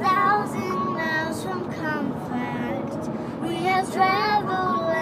thousand miles from comfort. We have traveled.